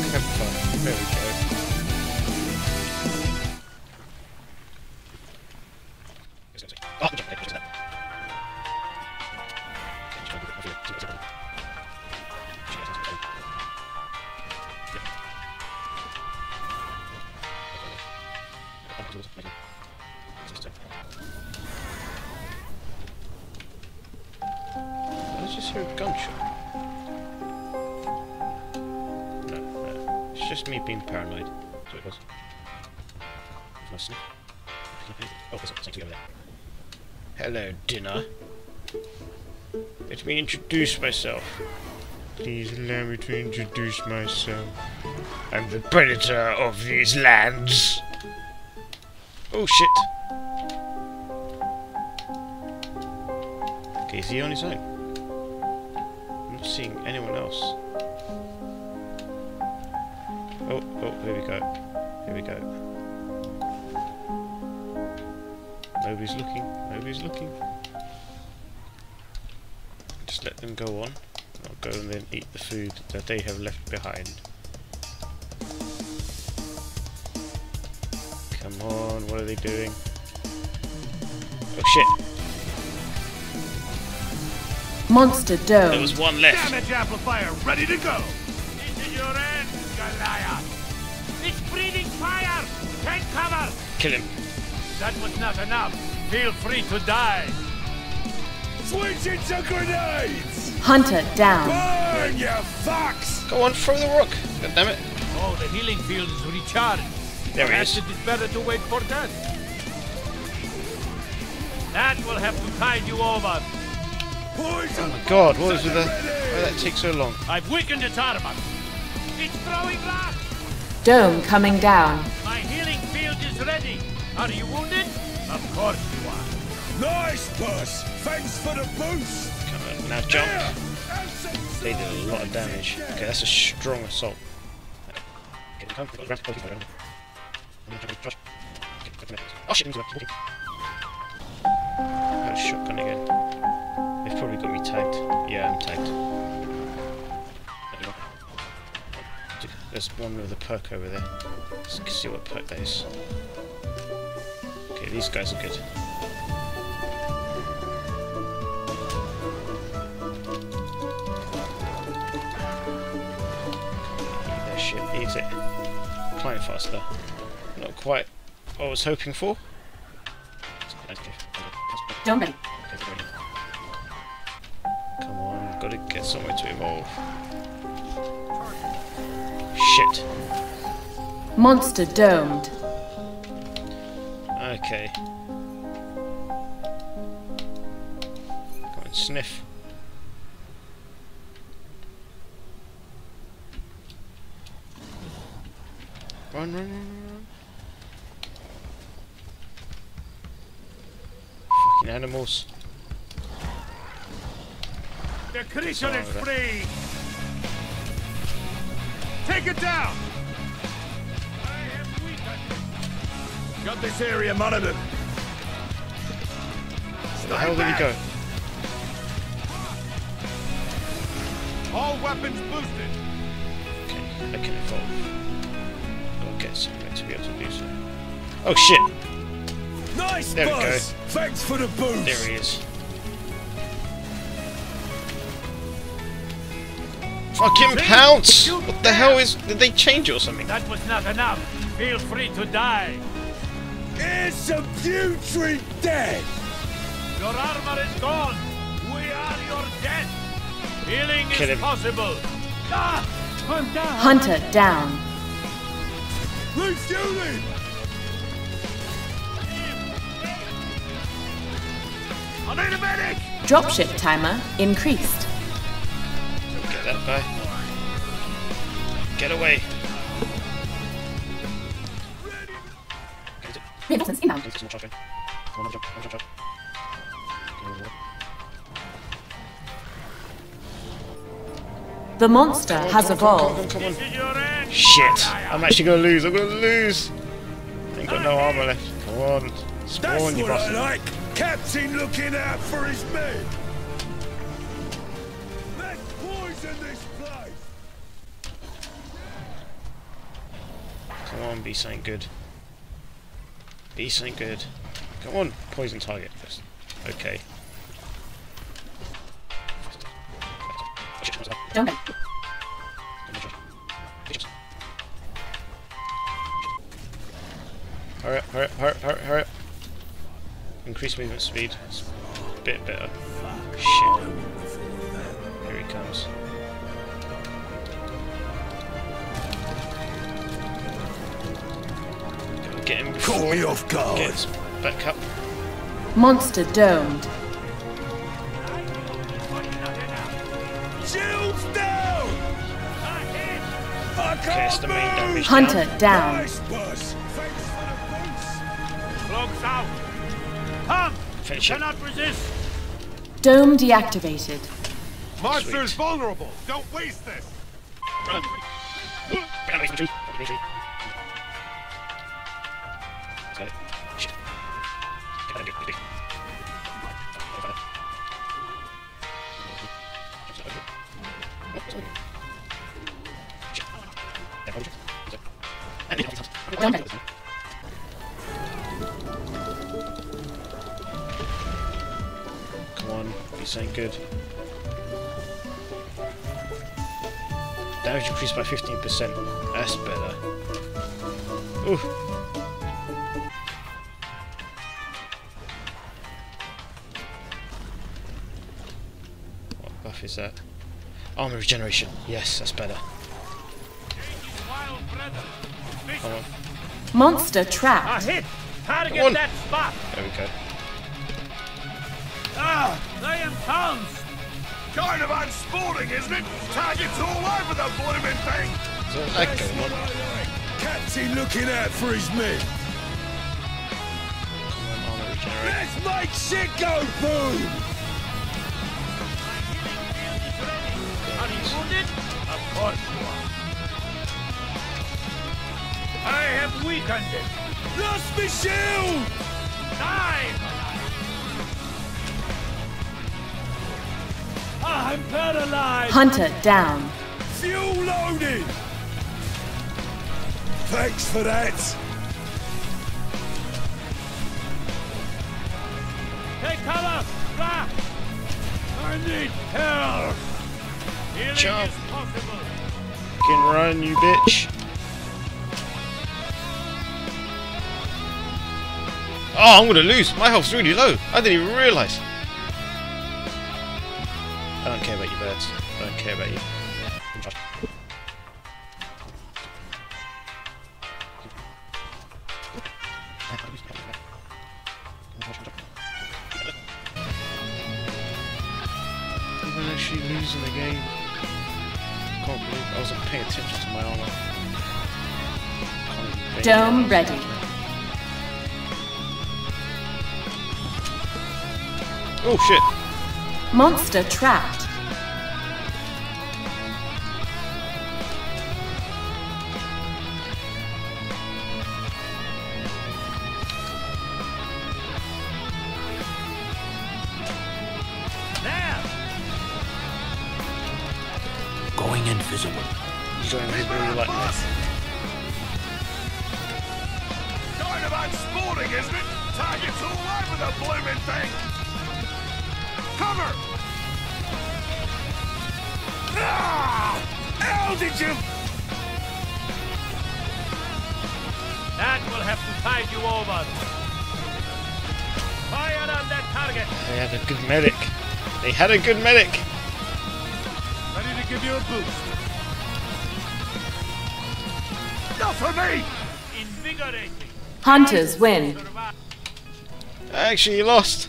a campfire. There we go. Just hear a gunshot. It's just me being paranoid. That's what it was. I? Oh, there's something over there. Hello, dinner. Let me introduce myself. Please allow me to introduce myself. I'm the predator of these lands. Oh shit. Okay, is he on his own? I'm not seeing anyone else. Oh, oh, here we go. Here we go. Nobody's looking. Nobody's looking. Just let them go on. I'll go and then eat the food that they have left behind. Come on, what are they doing? Oh shit, Monster Dome. there was one left. Damage amplifier ready to go. This is your end, Goliath. It's breathing fire. Take cover. Kill him. That was not enough. Feel free to die. Switch into grenades. Hunter down. Burn, you fucks. Go on, throw the rock. God damn it. Oh, the healing field is recharged. There he Perhaps is. it is better to wait for that. That will have to tide you over. Poison Oh my god, what is with that? Why did that take so long? I've weakened its armor. It's throwing rocks. Dome coming down. My healing field is ready. Are you wounded? Of course you are. Nice, boss. Thanks for the boost. Come on, now jump. They did a lot of damage. Okay, that's a strong assault. Oh shit, he's walking. Oh, shotgun again. They've probably got me tagged. Yeah, I'm tagged. There's one with a perk over there. Let's see what perk that is. Okay, these guys are good. That shit, eat it. Climb faster. Not quite what I was hoping for. Ready. Come on, gotta get somewhere to evolve. Shit. Monster domed. Okay. Come on, sniff. Run, run, run, run, run. Fucking animals. The creature is Sorry. free. Take it down. I have weakened. Got this area monitored. Where the hell did he go? All weapons boosted. Okay, I can evolve. I'll get somewhere to be able to do so. Oh shit! Nice, There we boss. go. Thanks for the boost. There he is. Fucking pounce! What the hell is... Did they change it or something? That was not enough. Feel free to die. It's a putrid dead. Your armor is gone. We are your death. Healing Kill is him. possible. Ah! I'm down. Hunter down. Refueling. I need a medic. Dropship timer increased. Get guy. Get away. Reinforcements inbound. Come on, jump, jump, jump. Jump. The monster has Come on, come on, evolved. come on, This is your end. Shit! I'm actually gonna lose. I'm gonna lose. I ain't got no armor left. Come on, That's spawn, you what I bastard. like. Captain looking out for his men. On, be something good. Be something good. Come on, poison target first. Okay. Don't. Hurry up, hurry up, hurry up, hurry up, hurry up. Increase movement speed. It's a bit better. Shit. Here he comes. Get him Caught before me off guard. gets back up. Monster domed. Shields down! Okay, the main damage! Hunter down. Nice, boss. Thanks for the boost. Cloaks out. Come! Finish. Cannot resist. Dome deactivated. Monster's Sweet. vulnerable. Don't waste this. Run. Come on, be something good. Damage increased by 15%. That's better. Ooh. What buff is that? Armor regeneration. Yes, that's better. Wild brother. Come on. Monster A trapped. hit. Target Come on. that spot. There we go. Ah, I am pounced. Kind of unsporting, isn't it? Targets all over the blooming thing! Is there a lag going on? Captain looking out for his men. Come on, armor regeneration. Let's make shit go boom! Are you wounded? Of course you are. I have weakened it. Lost me shield! Time! Ah, I'm paralyzed. Hunter down. Fuel loaded! Thanks for that. Take cover! Back! I need help! Jump. Fucking run, you bitch. Oh, I'm gonna lose. My health's really low. I didn't even realise. I don't care about you, birds. I don't care about you. Even actually losing the game. Can't believe I wasn't paying attention to my armor. Can't even pay Dome ready. Oh shit! Monster trapped. Going invisible. Going really like this. Kind of unsporting, isn't it? Targets all over the blooming thing! Cover! Ah! How did you... That will have to tide you over. Fire on that target. They had a good medic. They had a good medic. Ready to give you a boost. Not for me! Invigorating. Hunters win. Actually, you lost.